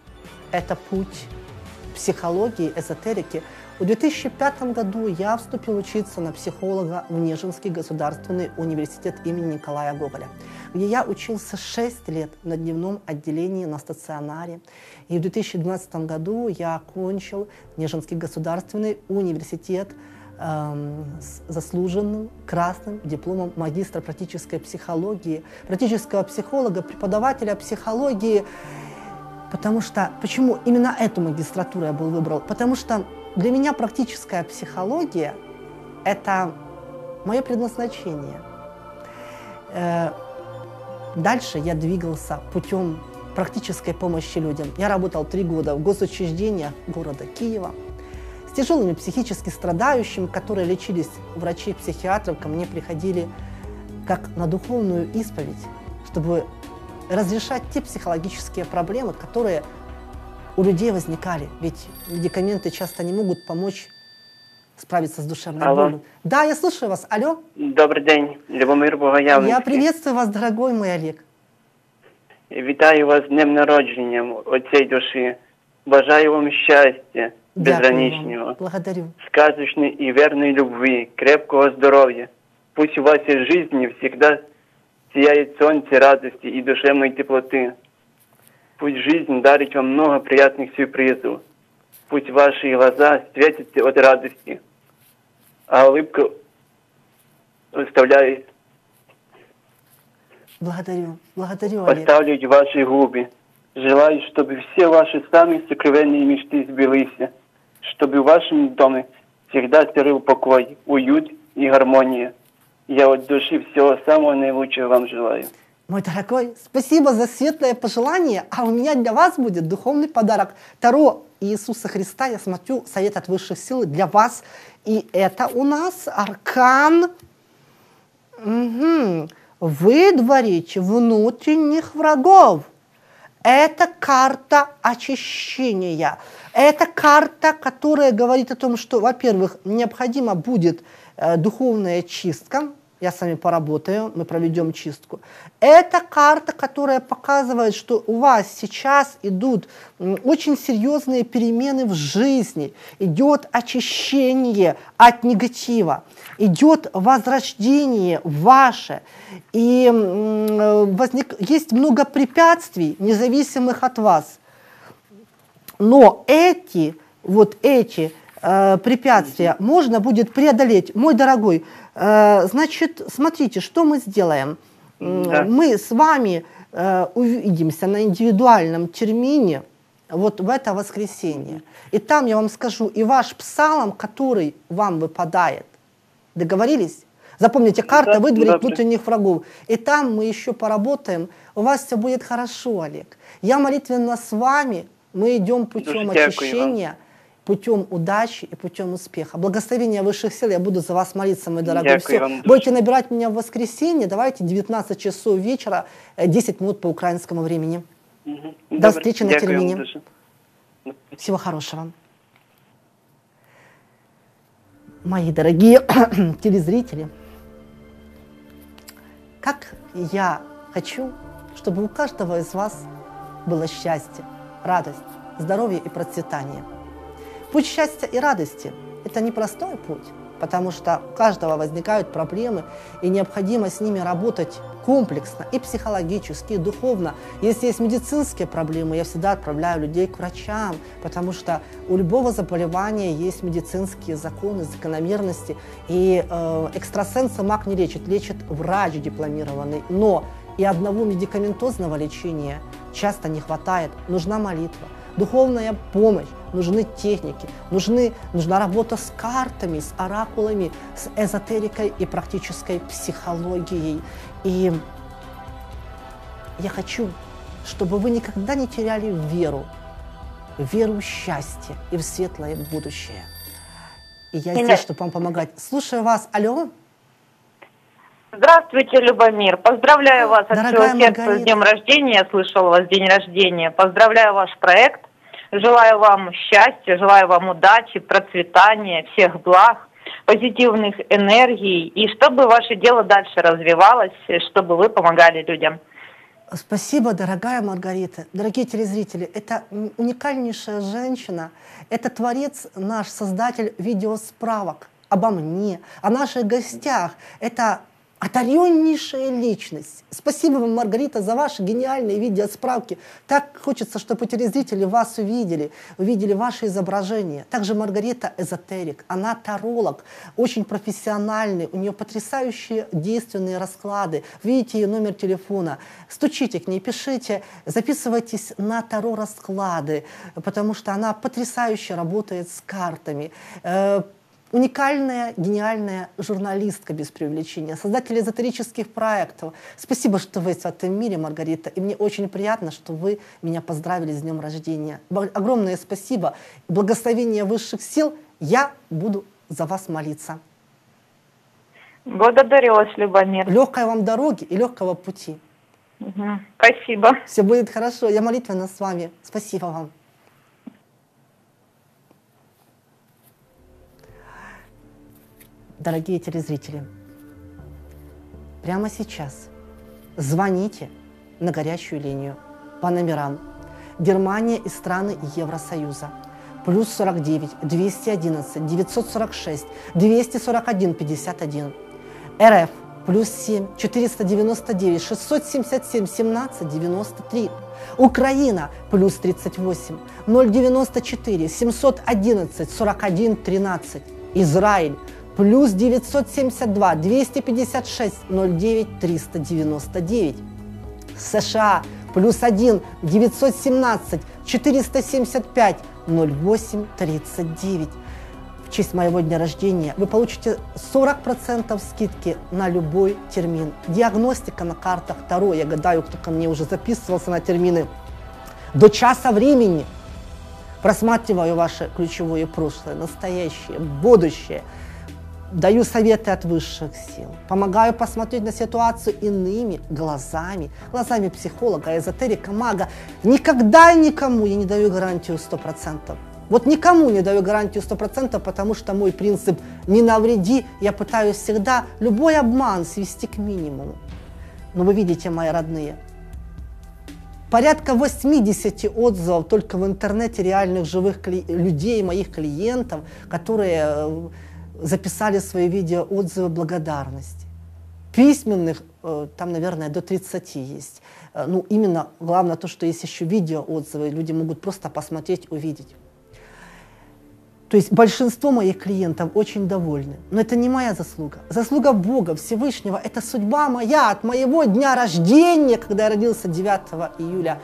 это путь психологии, эзотерики. В 2005 году я вступил учиться на психолога в Нежинский государственный университет имени Николая Гоголя, где я учился 6 лет на дневном отделении на стационаре. И в 2012 году я окончил Нежинский государственный университет Эм, с заслуженным красным дипломом магистра практической психологии, практического психолога, преподавателя психологии. Потому что, почему именно эту магистратуру я был выбрал? Потому что для меня практическая психология – это мое предназначение. Э, дальше я двигался путем практической помощи людям. Я работал три года в госучреждениях города Киева – тяжелыми психически страдающими, которые лечились врачей-психиатров, ко мне приходили как на духовную исповедь, чтобы разрешать те психологические проблемы, которые у людей возникали. Ведь медикаменты часто не могут помочь справиться с душевной Алло. болью. Да, я слушаю вас. Алло. Добрий день, Любомир Богоявленський. Я приветствую вас, дорогой мой Олег. Вітаю вас з днем народження оцей душі. Бажаю вам щастя, безграничного, Благодарю. сказочной и верной любви, крепкого здоровья. Пусть у вашей жизни всегда сияет солнце радости и душевной теплоты. Пусть жизнь дарит вам много приятных сюрпризов. Пусть ваши глаза светятся от радости, а улыбка оставляет, Благодарю. Благодарю, Олег. поставляет ваши губы. Желаю, чтобы все ваши самые сокровенные мечты сбылись, чтобы в вашем доме всегда царил покой, уют и гармония. Я от души всего самого наилучшего вам желаю. Мой дорогой, спасибо за светлое пожелание, а у меня для вас будет духовный подарок. Таро Иисуса Христа, я смотрю, совет от высших сил для вас. И это у нас аркан. Угу. Выдворить внутренних врагов. Это карта очищения. Это карта, которая говорит о том, что, во-первых, необходима будет э, духовная чистка. Я с вами поработаю, мы проведем чистку. Это карта, которая показывает, что у вас сейчас идут очень серьезные перемены в жизни. Идет очищение от негатива, идет возрождение ваше. И возник, есть много препятствий, независимых от вас. Но эти, вот эти э, препятствия можно будет преодолеть. Мой дорогой, значит, смотрите, что мы сделаем. Да. Мы с вами э, увидимся на индивидуальном термине вот в это воскресенье. И там я вам скажу и ваш псалом, который вам выпадает. Договорились? Запомните, карта Да, выдворить добре. внутренних врагов. И там мы еще поработаем. У вас все будет хорошо, Олег. Я молитвенно с вами. Мы идем путем Дуже дякую очищения, путем удачи и путем успеха. Благословения высших сил, я буду за вас молиться, мой дорогой. Дякую Все. вам. Будете набирать меня в воскресенье. Давайте 19 часов вечера, э, 10 минут по украинскому времени. Мгм. До Добре, встречи на дякую вам термине. Всего хорошего. Мои дорогие телезрители, как я хочу чтобы у каждого из вас было счастье, радость, здоровье и процветание. Путь счастья и радости – это непростой путь, потому что у каждого возникают проблемы, и необходимо с ними работать комплексно и психологически, и духовно. Если есть медицинские проблемы, я всегда отправляю людей к врачам, потому что у любого заболевания есть медицинские законы, закономерности. И э, экстрасенса маг не лечит, лечит врач дипломированный. Но и одного медикаментозного лечения часто не хватает. Нужна молитва, духовная помощь, нужны техники, нужны, нужна работа с картами, с оракулами, с эзотерикой и практической психологией. И я хочу, чтобы вы никогда не теряли веру, веру в счастье и в светлое будущее. И я здесь, чтобы вам помогать. Слушаю вас. Алло. Здравствуйте, Любомир. Поздравляю вас от Дорогая всего сердца Маргарита. с днем рождения. Я слышала у вас день рождения. Поздравляю ваш проект. Желаю вам счастья, желаю вам удачи, процветания, всех благ, позитивных энергий. И чтобы ваше дело дальше развивалось, чтобы вы помогали людям. Спасибо, дорогая Маргарита. Дорогие телезрители, это уникальнейшая женщина. Это творец, наш создатель видеосправок обо мне, о наших гостях. Это одареннейшая личность. Спасибо вам, Маргарита, за ваши гениальные видеосправки. Так хочется, чтобы телезрители вас увидели, увидели ваши изображения. Также Маргарита эзотерик, она таролог, очень профессиональный, у нее потрясающие действенные расклады. Видите ее номер телефона, стучите к ней, пишите, записывайтесь на таро расклады, потому что она потрясающе работает с картами. Уникальная, гениальная журналистка без привлечения, создатель эзотерических проектов. Спасибо, что вы в этом мире, Маргарита. И мне очень приятно, что вы меня поздравили с днем рождения. Огромное спасибо. Благословение высших сил. Я буду за вас молиться. Благодарю вас, Любомир. Легкой вам дороги и легкого пути. Мгм. Спасибо. Все будет хорошо. Я молитвенно с вами. Спасибо вам. Дорогие телезрители, прямо сейчас звоните на горячую линию по номерам Германия и страны Евросоюза. Плюс 49 211 946 241 51. РФ плюс 7 499 677 17 93. Украина плюс 38 094 711 41 13. Израиль плюс 972 256 09 399. США плюс 1 917 475 08 39. В честь моего дня рождения вы получите 40% скидки на любой термин. Диагностика на картах Таро. Я гадаю, кто ко мне уже записывался на термины. До часа времени просматриваю ваше ключевое прошлое, настоящее, будущее. Даю советы от высших сил. Помогаю посмотреть на ситуацию иными глазами. Глазами психолога, эзотерика, мага. Никогда никому я не даю гарантию 100%. Вот никому не даю гарантию 100%, потому что мой принцип «не навреди», я пытаюсь всегда любой обман свести к минимуму. Но вы видите, мои родные, порядка 80 отзывов только в интернете реальных живых кли- людей, моих клиентов, которые э, записали свои видео отзывы благодарности. Письменных э, там, наверное, до 30 есть. Э, Ну, именно главное то, что есть еще видео отзывы, люди могут просто посмотреть, увидеть. То есть большинство моих клиентов очень довольны. Но это не моя заслуга. Заслуга Бога, Всевышнего. Это судьба моя от моего дня рождения, когда я родился 9 июля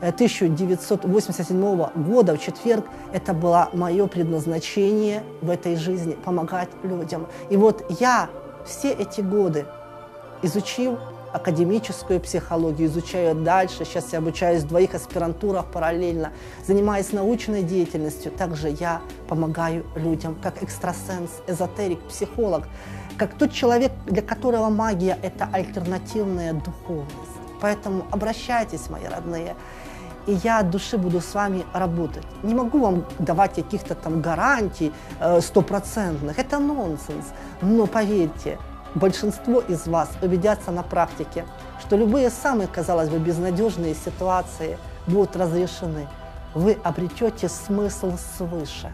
1987 года, в четверг. Это было мое предназначение в этой жизни – помогать людям. И вот я все эти годы изучил академическую психологию, изучаю дальше. Сейчас я обучаюсь в двоих аспирантурах параллельно, занимаюсь научной деятельностью. Также я помогаю людям как экстрасенс, эзотерик, психолог, как тот человек, для которого магия – это альтернативная духовность. Поэтому обращайтесь, мои родные, и я от души буду с вами работать. Не могу вам давать каких-то там гарантий э, стопроцентных, это нонсенс. Но поверьте, большинство из вас убедятся на практике, что любые самые, казалось бы, безнадежные ситуации будут разрешены. Вы обретете смысл свыше.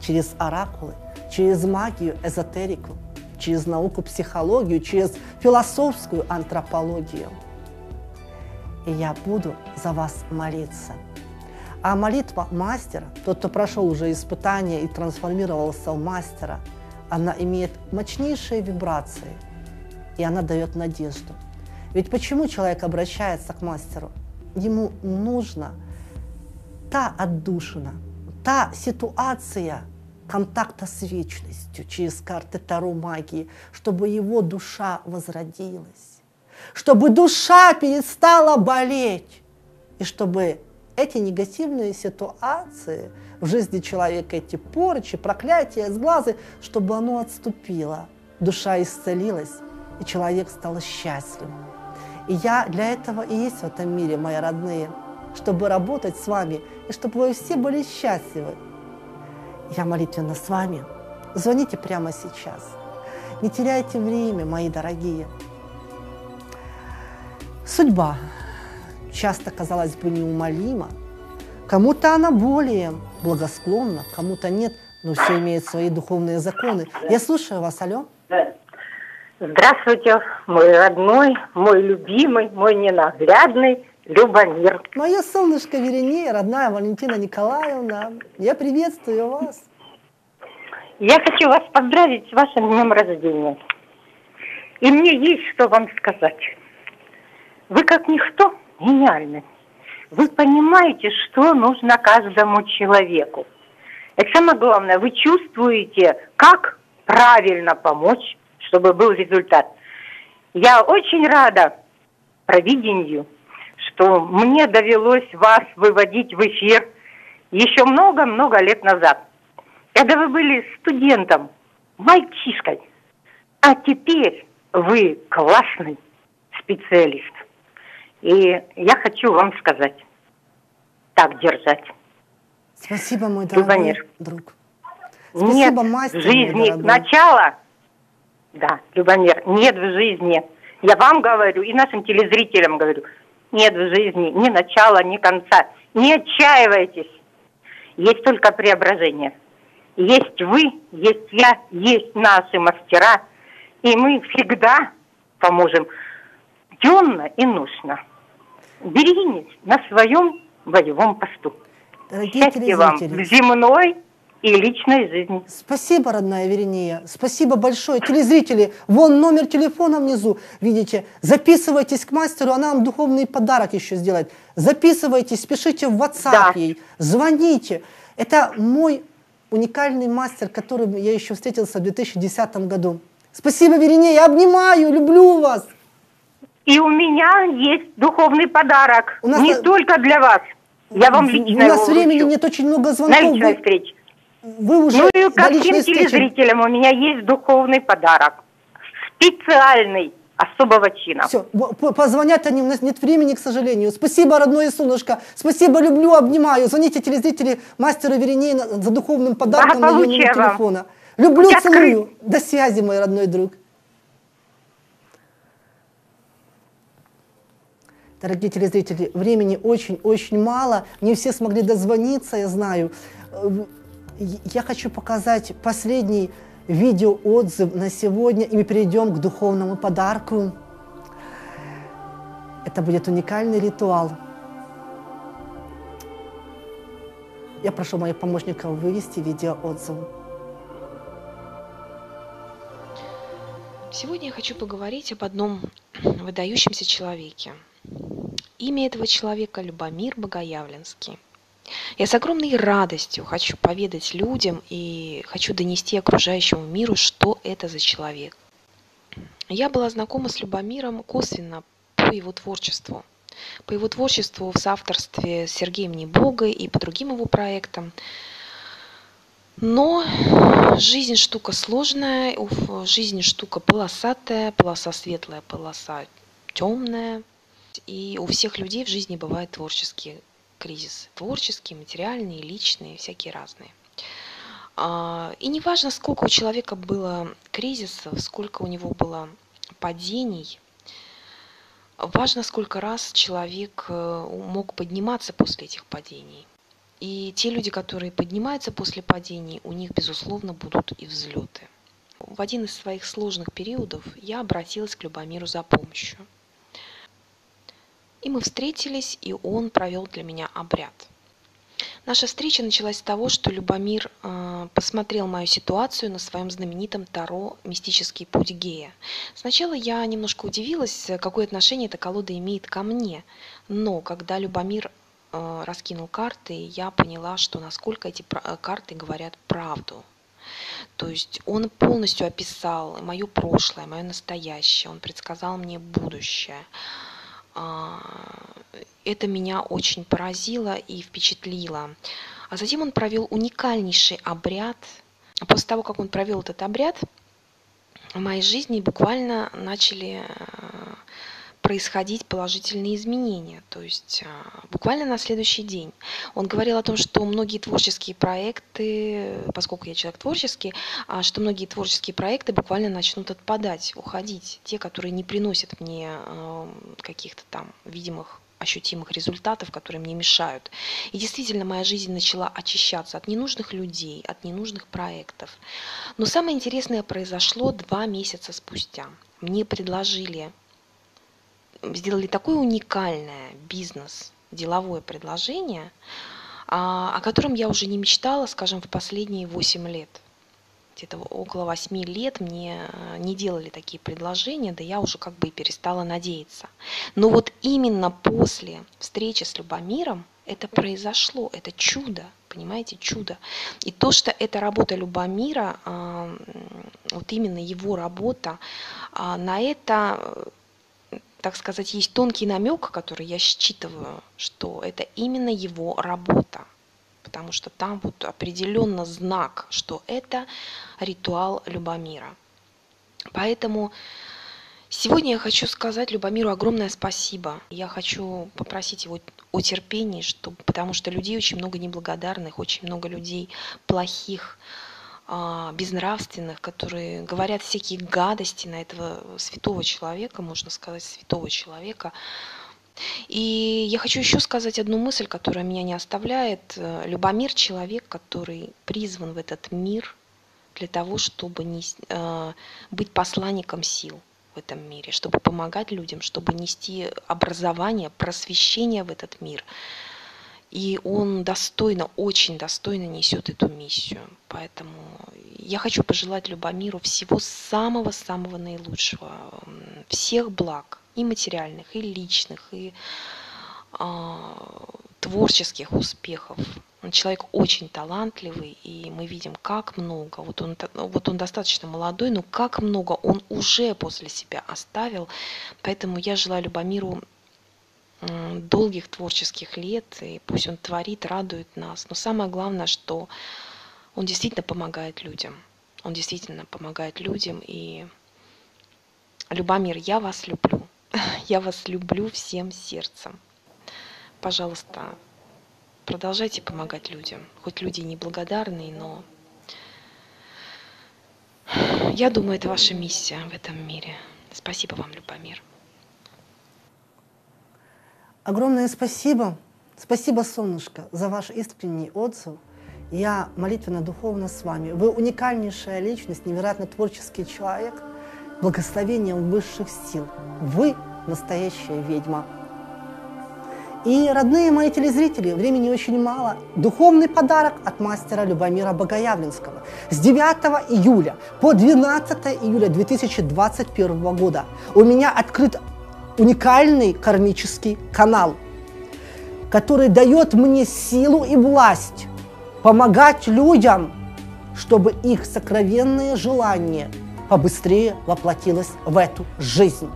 Через оракулы, через магию, эзотерику, через науку психологию, через философскую антропологию. И я буду за вас молиться. А молитва мастера, тот, кто прошел уже испытание и трансформировался в мастера, она имеет мощнейшие вибрации, и она дает надежду. Ведь почему человек обращается к мастеру? Ему нужна та отдушина, та ситуация контакта с вечностью через карты Таро магии, чтобы его душа возродилась, чтобы душа перестала болеть, и чтобы эти негативные ситуации в жизни человека, эти порчи, проклятия, сглазы, чтобы оно отступило, душа исцелилась, и человек стал счастливым. И я для этого и есть в этом мире, мои родные, чтобы работать с вами, и чтобы вы все были счастливы. Я молитвенно с вами. Звоните прямо сейчас. Не теряйте время, мои дорогие. Судьба часто, казалось бы, неумолима. Кому-то она более благосклонна, кому-то нет, но все имеет свои духовные законы. Я слушаю вас, алло. Здравствуйте, мой родной, мой любимый, мой ненаглядный Любомир. Мое солнышко Веренея, родная Валентина Николаевна, я приветствую вас. Я хочу вас поздравить с вашим днем рождения. И мне есть что вам сказать. Вы как никто гениальны. Вы понимаете, что нужно каждому человеку. И самое главное, вы чувствуете, как правильно помочь, чтобы был результат. Я очень рада провидению, что мне довелось вас выводить в эфир еще много-много лет назад, когда вы были студентом, мальчишкой, а теперь вы классный специалист. И я хочу вам сказать, так держать. Спасибо, мой дорогой Любомир. друг. Нет Спасибо, мастер, в жизни начала, да, Любомир, нет в жизни, я вам говорю и нашим телезрителям говорю, нет в жизни ни начала, ни конца. Не отчаивайтесь. Есть только преображение. Есть вы, есть я, есть наши мастера. И мы всегда поможем темно и ночно. Берегитесь на своем боевом посту. Дорогие Счастья вам в земной и личной жизни. Спасибо, родная Верения. Спасибо большое. Телезрители, вон номер телефона внизу, видите. Записывайтесь к мастеру, она вам духовный подарок еще сделает. Записывайтесь, пишите в WhatsApp ей, звоните. Это мой уникальный мастер, которым я еще встретился в 2010 году. Спасибо, Верения, я обнимаю, люблю вас. И у меня есть духовный подарок. У нас не на- только для вас. Я вам У лично нас его времени вручу. нет, очень много На звонков. личной Вы- встрече. Вы уже ну и ко всем личной телезрителям у меня есть духовный подарок. Специальный, особого чина. Все, позвонят они, у нас нет времени, к сожалению. Спасибо, родное солнышко. Спасибо, люблю, обнимаю. Звоните телезрители мастеру Вереней на- за духовным подарком на Благополучия вам. телефона. Люблю, открыт. целую. До связи, мой родной друг. Дорогие телезрители, времени очень-очень мало. Не все смогли дозвониться, я знаю. Э, Я хочу показать последний видеоотзыв на сегодня, и мы перейдем к духовному подарку. Это будет уникальный ритуал. Я прошу моих помощников вывести видеоотзыв. Сегодня я хочу поговорить об одном выдающемся человеке. Имя этого человека Любомир Богоявленский. Я с огромной радостью хочу поведать людям и хочу донести окружающему миру, что это за человек. Я была знакома с Любомиром косвенно по его творчеству. По его творчеству в соавторстве с Сергеем Небогой и по другим его проектам. Но жизнь штука сложная, жизнь штука полосатая, полоса светлая, полоса темная. И у всех людей в жизни бывают творческие кризисы. Творческие, материальные, личные, всякие разные. А, и неважно, сколько у человека было кризисов, сколько у него было падений, важно, сколько раз человек э, мог подниматься после этих падений. И те люди, которые поднимаются после падений, у них, безусловно, будут и взлеты. В один из своих сложных периодов я обратилась к Любомиру за помощью. И мы встретились, и он провел для меня обряд. Наша встреча началась с того, что Любомир э, посмотрел мою ситуацию на своем знаменитом Таро «Мистический путь гея». Сначала я немножко удивилась, какое отношение эта колода имеет ко мне. Но когда Любомир Э, раскинул карты, я поняла, что насколько эти карты говорят правду. То есть он полностью описал мое прошлое, мое настоящее, он предсказал мне будущее. А, это меня очень поразило и впечатлило. А затем он провел уникальнейший обряд. После того, как он провел этот обряд, в моей жизни буквально начали э, происходить положительные изменения. То есть а, буквально на следующий день. Он говорил о том, что многие творческие проекты, поскольку я человек творческий, а, что многие творческие проекты буквально начнут отпадать, уходить. Те, которые не приносят мне а, каких-то там видимых ощутимых результатов, которые мне мешают. И действительно, моя жизнь начала очищаться от ненужных людей, от ненужных проектов. Но самое интересное произошло два месяца спустя. Мне предложили сделали такое уникальное бизнес, деловое предложение, а, о котором я уже не мечтала, скажем, в последние 8 лет. Где-то около 8 лет мне э, не делали такие предложения, да я уже как бы и перестала надеяться. Но вот именно после встречи с Любомиром это произошло, это чудо, понимаете, чудо. И то, что это работа Любомира, а, вот именно его работа, а, на это так сказать, есть тонкий намек, который я считываю, что это именно его работа. Потому что там вот определенно знак, что это ритуал Любомира. Поэтому сегодня я хочу сказать Любомиру огромное спасибо. Я хочу попросить его о терпении, чтобы, потому что людей очень много неблагодарных, очень много людей плохих, безнравственных, которые говорят всякие гадости на этого святого человека, можно сказать, святого человека. И я хочу еще сказать одну мысль, которая меня не оставляет. Любомир – человек, который призван в этот мир для того, чтобы не, э, быть посланником сил в этом мире, чтобы помогать людям, чтобы нести образование, просвещение в этот мир – и он достойно, очень достойно несет эту миссию. Поэтому я хочу пожелать Любомиру всего самого-самого наилучшего, всех благ, и материальных, и личных, и а, творческих успехов. Он человек очень талантливый, и мы видим, как много. Вот он, вот он достаточно молодой, но как много он уже после себя оставил. Поэтому я желаю Любомиру долгих творческих лет, и пусть он творит, радует нас. Но самое главное, что он действительно помогает людям. Он действительно помогает людям. И Любомир, я вас люблю. Я вас люблю всем сердцем. Пожалуйста, продолжайте помогать людям. Хоть люди неблагодарные, но я думаю, это ваша миссия в этом мире. Спасибо вам, Любомир. Огромное спасибо. Спасибо, солнышко, за ваш искренний отзыв. Я молитвенно-духовно с вами. Вы уникальнейшая личность, невероятно творческий человек, благословением высших сил. Вы настоящая ведьма. И, родные мои телезрители, времени очень мало. Духовный подарок от мастера Любомира Богоявленского. С 9 июля по 12 июля 2021 года у меня открыт уникальный кармический канал, который дает мне силу и власть помогать людям, чтобы их сокровенное желание побыстрее воплотилось в эту жизнь.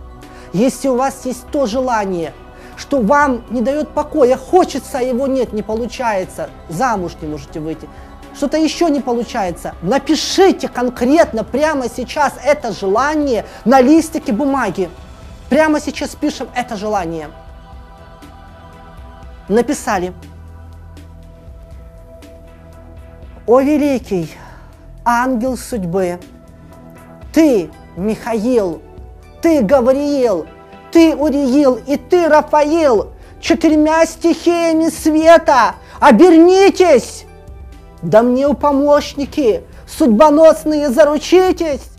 Если у вас есть то желание, что вам не дает покоя, хочется, а его нет, не получается, замуж не можете выйти, что-то еще не получается, напишите конкретно прямо сейчас это желание на листике бумаги. Прямо сейчас пишем это желание. Написали. О великий ангел судьбы. Ты, Михаил, ты, Гавриил, ты, Уриил и ты, Рафаил, четырьмя стихиями света, обернитесь! Да мне у помощники, судьбоносные заручитесь!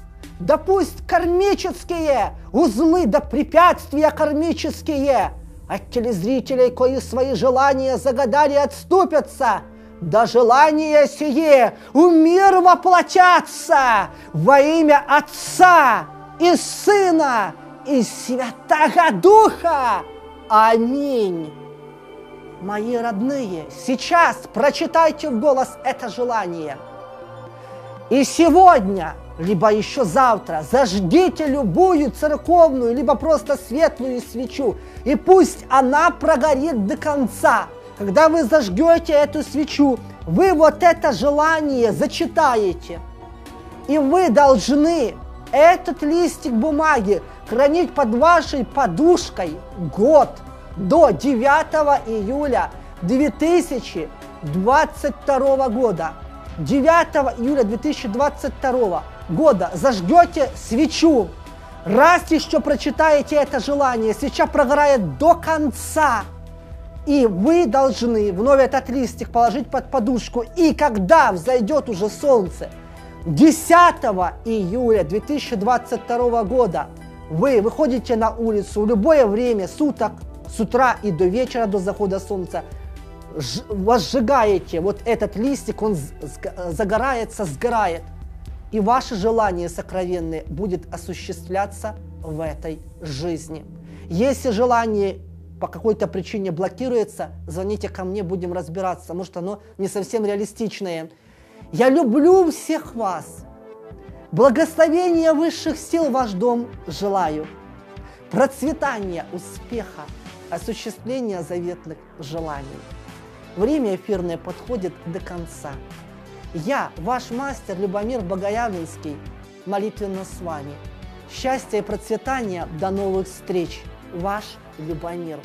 Да пусть кармические узлы да препятствия кармические от телезрителей, кои свои желания загадали, отступятся. Да желания сие у мир воплотятся во имя Отца и Сына и Святого Духа. Аминь. Мои родные, сейчас прочитайте в голос это желание. И сегодня – либо еще завтра зажгите любую церковную, либо просто светлую свечу, и пусть она прогорит до конца. Когда вы зажгете эту свечу, вы вот это желание зачитаете. И вы должны этот листик бумаги хранить под вашей подушкой год до 9 июля 2022 года. 9 июля 2022 года зажгете свечу, раз еще прочитаете это желание, свеча прогорает до конца, и вы должны вновь этот листик положить под подушку, и когда взойдет уже солнце, 10 июля 2022 года. Вы выходите на улицу в любое время суток, с утра и до вечера, до захода солнца, возжигаете вот этот листик, он загорается, сгорает – и ваше желание сокровенное будет осуществляться в этой жизни. Если желание по какой-то причине блокируется, звоните ко мне, будем разбираться. Может, оно не совсем реалистичное. Я люблю всех вас. Благословения высших сил ваш дом желаю. Процветания, успеха, осуществления заветных желаний. Время эфирное подходит до конца. Я, ваш мастер Любомир Богоявленский, молитвенно с вами. Счастья и процветания, до новых встреч. Ваш Любомир.